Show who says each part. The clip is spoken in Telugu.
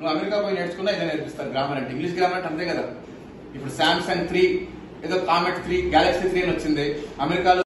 Speaker 1: నువ్వు అమెరికా పోయి నేర్చుకున్నా ఇదే నేర్పిస్తారు గ్రామర్ అంటే. ఇంగ్లీష్ గ్రామర్ అంటే అంతే కదా. ఇప్పుడు సామ్సంగ్ త్రీ ఏదో కామెట్ త్రీ గ్యాలక్సీ త్రీ అని వచ్చింది. అమెరికాలో